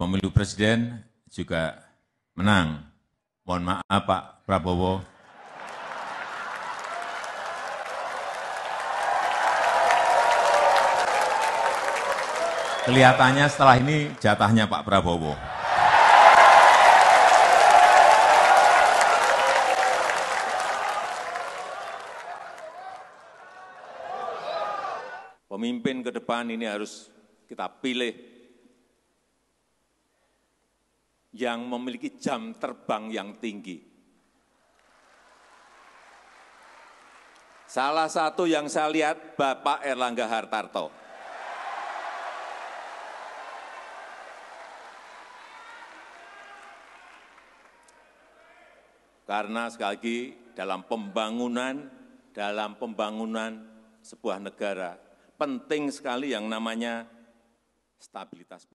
pemilu presiden juga menang. Mohon maaf Pak Prabowo. Kelihatannya setelah ini jatahnya Pak Prabowo. Pemimpin ke depan ini harus kita pilih yang memiliki jam terbang yang tinggi. Salah satu yang saya lihat Bapak Erlangga Hartarto. Karena sekali lagi dalam pembangunan, dalam pembangunan sebuah negara, penting sekali yang namanya stabilitas